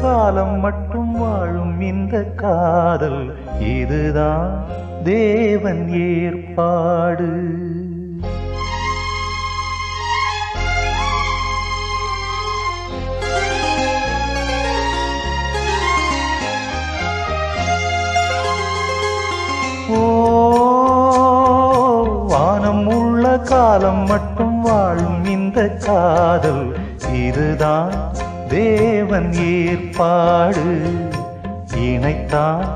காலம் மட்டும் வாழும் இந்த காதல். இதுதான் தேவன் ஏற்பாடு. வானம் உள்ள காலம் மட்டும் வாழும் இந்த காதல். இதுதான் தேவன் ஏற்பாடு இணைத்தான்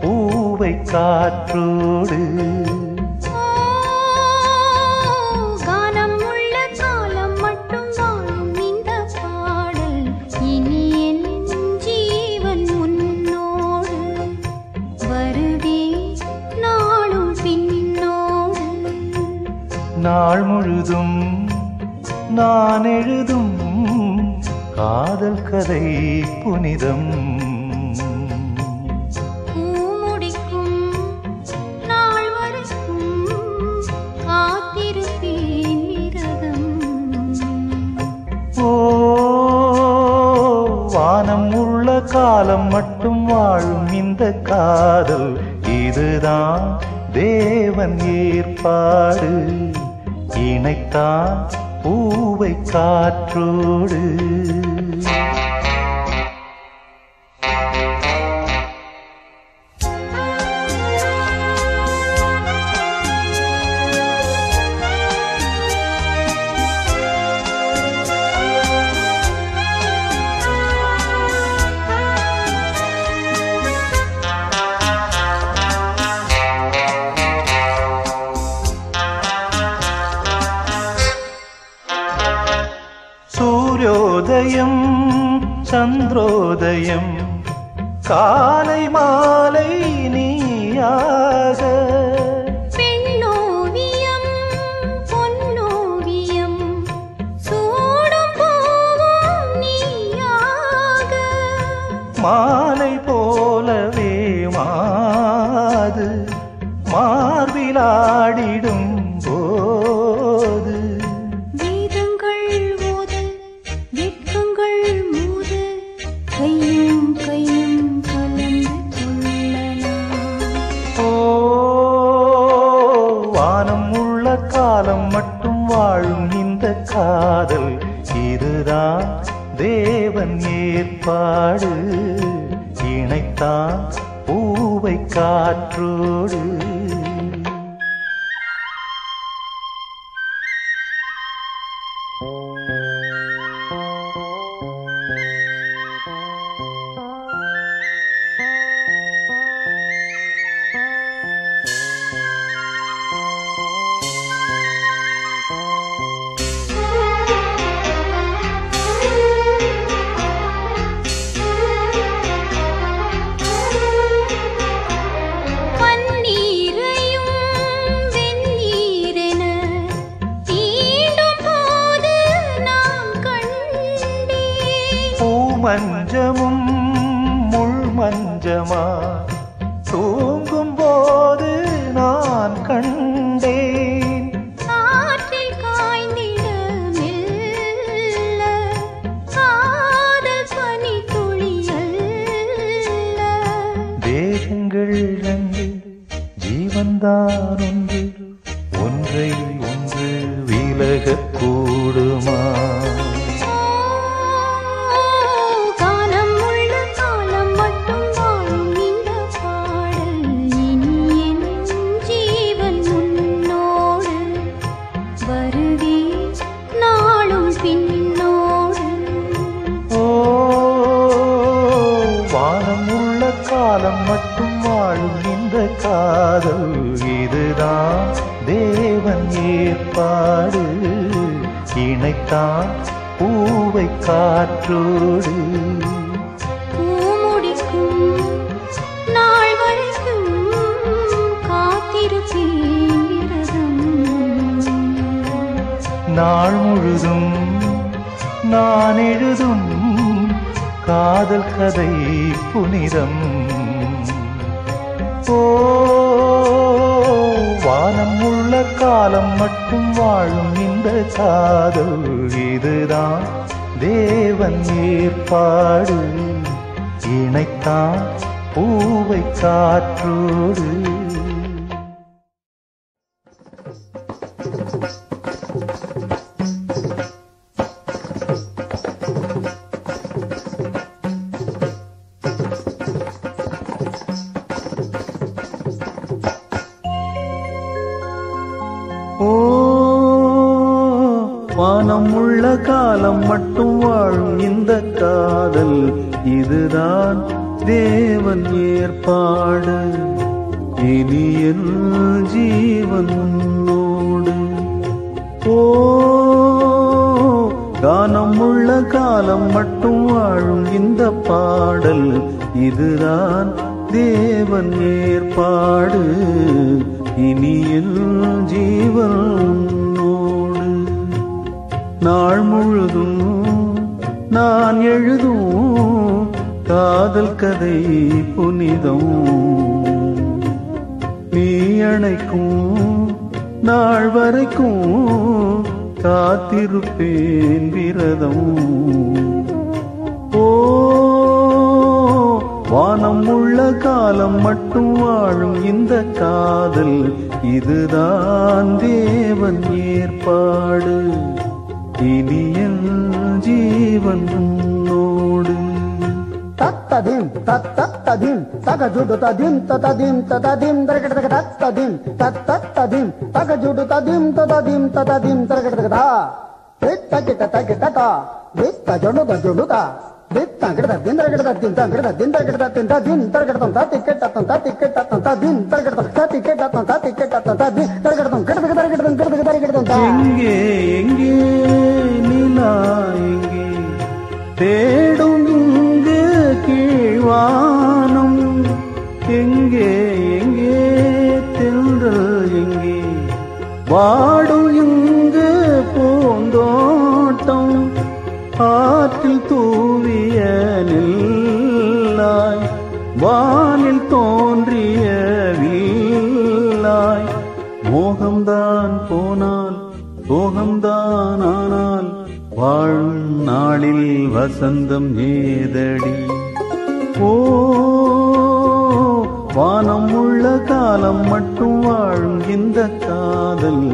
பூவை காற்றோடு. நாள் முழுதும் நான் எழுதும் காதல் கதை புனிதம். வானம் உள்ள காலம் மட்டும் வாழும் இந்த காதல். இதுதான் தேவன் ஏற்பாடு. இணைத்தான் பூவை காற்றோடு. சந்திரோதயம். காலை மாலை நீயாக. மாலை போலவே மாது மார்பிலாடிடும் போது காதல் இதுதான். தேவன் ஏற்பாடு. இணைத்தான் பூவை காற்றோடு. மட்டும் வாழும் இந்த காதல் இதுதான். தேவன் ஏற்பாடு. இணைத்தான் பூவை காற்றோடு. நாள் முழுதும் நான் எழுதும் காதல் கதை புனிதம். ஓ வானம் உள்ள காலம் மட்டும் வாழும் இந்த காதல் இதுதான் தேவன் ஏற்பாடு. இணைத்தான் பூவை காற்றோடு வானம் உள்ள காலம் மட்டும் வாழும் இந்த காதல். இதுதான் தேவன் ஏற்பாடு. இனி என் ஜீவன் உன்னோடு. ஓ கானம் உள்ள காலம் மட்டும் வாழும் இந்த பாடல். இதுதான் தேவன் ஏற்பாடு. இனி என் ஜீவன் நாள் முழுதும் நான் எழுதும் காதல் கதை புனிதம். நீ அணைக்கும் நாள் வரைக்கும் காத்திருப்பேன் விரதம். ஓ வானம் உள்ள காலம் மட்டும் வாழும் இந்த காதல். இதுதான் தேவன் ஏற்பாடு. ഇനിയൻ ജീവൻ നോട് തത്തതിം തത്തത്തതിം തകജുടു തതിം തതതിം തതതിം തരകടക തത്തതിം തത്തത്തതിം തകജുടു തതിം തതതിം തതതിം തരകടക തകിട്ട തകിട്ട വിത്ത ജണുത ജണുത జొడుత విత్త గిడద దిందరగడ దింత గిడద దిందరగడ తింత దిన్ తరగడతం తా టికెట్ అత్తం తా టికెట్ అత్తం తా దిన్ తరగడతం తా టికెట్ అత్తం తా టికెట్ అత్తం తా దిన్ తరగడతం గిడదగ తరగడతం గిడదగ తరగడతం తా எங்கே எங்கே நிலா எங்கே தேடும் இங்கு கீழ்வானம் எங்கே எங்கே தென்றல் எங்கே வாடும் இங்கு பூந்தோட்டம் ஆற்றில் தூவிய சோகம்தான் ஆனால் வாழும் நாளில் வசந்தம் ஏதடி ஓ வானம் உள்ள காலம் மட்டும் வாழும் இந்த காதல்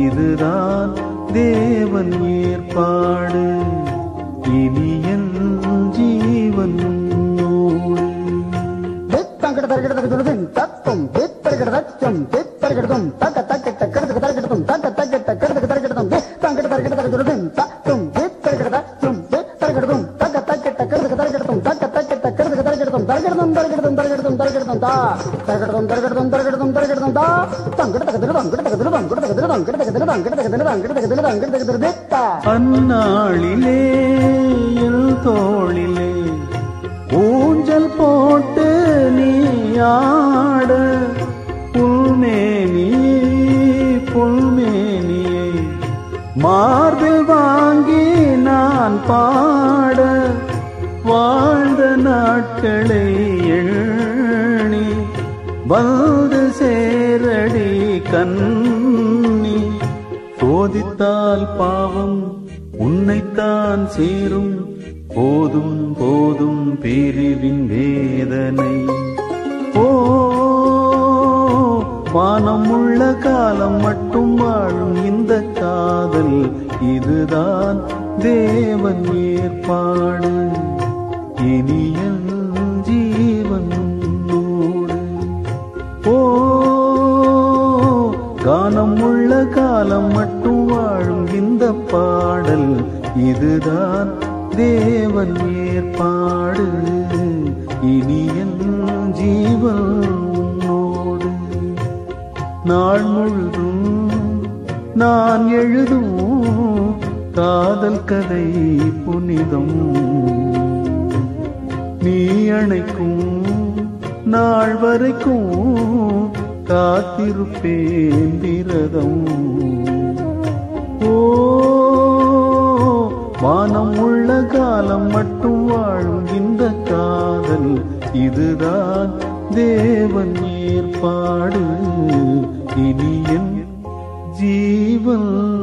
இதுதான் தேவன் ஏற்பாடு இனி என் ஜீவன் உன்னோடு வித்தங்கட தரகடதக துடுதின் தத்தும் வித்தரகட தச்சம் வித்தரகடதும் தக்க தக்க தக்கிட்ட தா தரகடதும் தரகடதும் தரகடதும் தரகடதும் தா தங்கடதக திருதம் கிடதக திருதம் கிடதக திருதம் கிடதக திருதம் கிடதக அந்நாளிலே வந்து சேரடி கண்ணி சோதித்தால் பாவம் உன்னைத்தான் சேரும். போதும் போதும் பிரிவின் வேதனை. ஓ வானம் உள்ள காலம் மட்டும் வாழும் இந்த காதல் இதுதான் தேவன் ஏற்பாடு. இனி கானம் உள்ள காலம் மட்டும் வாழும் இந்த பாடல். இதுதான் தேவன் ஏற்பாடு. இனி என் ஜீவன் உன்னோடு. நாள் முழுதும் நான் எழுதும் காதல் கதை புனிதம். நீ அணைக்கும் நாள் வரைக்கும் காத்திருப்பேன் விரதம். ஓ வானம் உள்ள காலம் மட்டும் வாழும் இந்த காதல். இதுதான் தேவன் ஏற்பாடு. இனி என் ஜீவன்.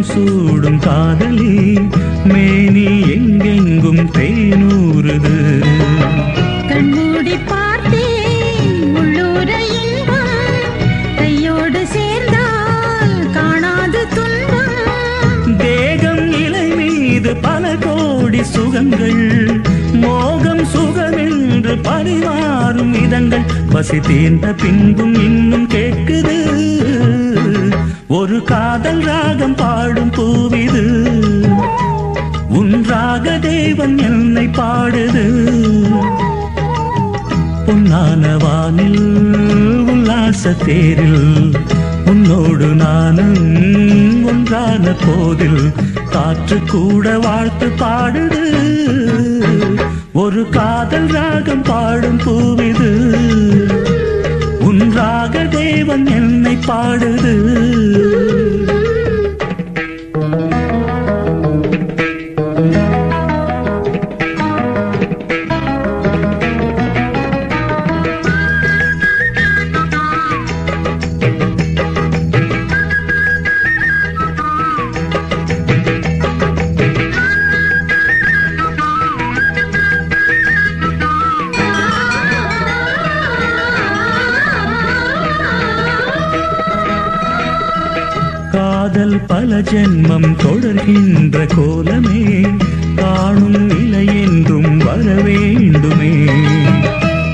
சூடும் காதலி மேனி எங்கெங்கும் தேனூறுது. கண்மூடி பார்த்தேன் உள்ளூர இன்பம் கையோடு சேர்ந்தால் காணாது துன்பம். தேகம் இலை மீது பல கோடி சுகங்கள் மோகம் சுகமென்று பரிமாறும் இதங்கள். பசி தீர்ந்த பின்பும் இன்னும் கேட்குது. ஒரு காதல் ராகம் பாடும் பூவிது. உன் ராக தேவன் என்னை பாடுது. பொன்னான வானில் உல்லாச தேரில் உன்னோடு நானும் ஒன்றான போதில் காற்று கூட வாழ்த்து பாடுது. ஒரு காதல் ராகம் பாடும் பூவிது. ராகதேவன் என்னை பாடுது. பல ஜென்மம் தொடர்கின்ற கோலமே காணும் நிலை என்றும் வர வேண்டுமே.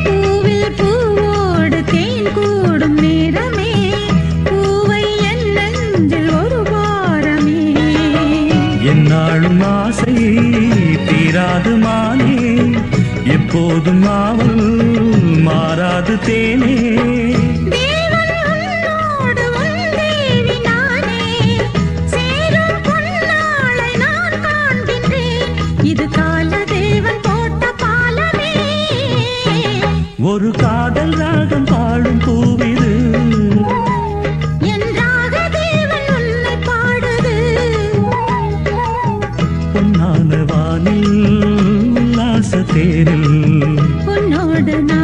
பூவில் பூவோடு தேன் கூடும் நேரமே பூவை என் நெஞ்சில் ஒரு வாரமே என்னாலும் ஆசை தீராது மானே எப்போதும் ஆவல் மாறாது தேனே. உன்னோடு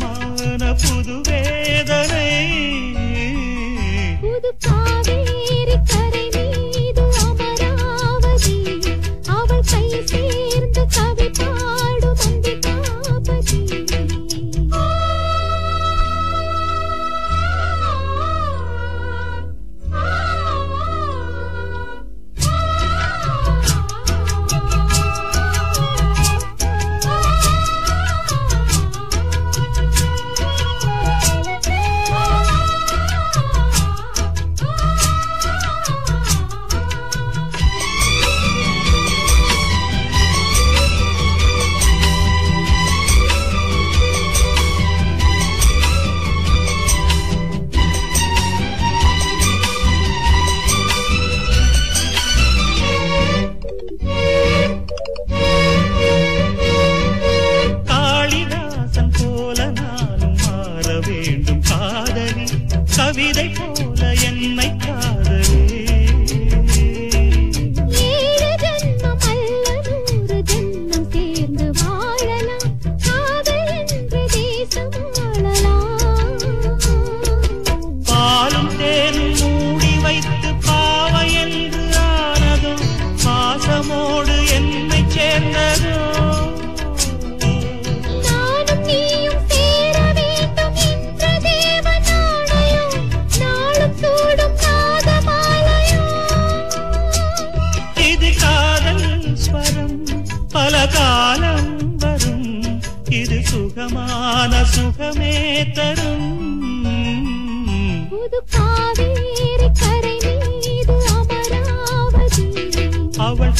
புதுமான புது வேதனை புது காவேரி கரை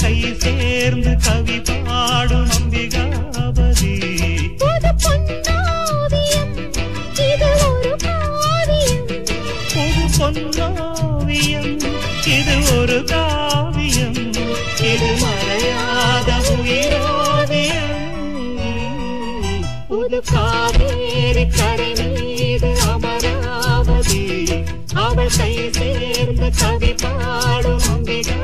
கை சேர்ந்து கவி பாடும் அம்பிகாபதி. பொது பொன்னோவியம் இது ஒரு காவியம். இது மறையாத உயிரோவியம். புது காவேரி கரை அமராவதி. அவள் கை சேர்ந்து கவி பாடும் அம்பிகா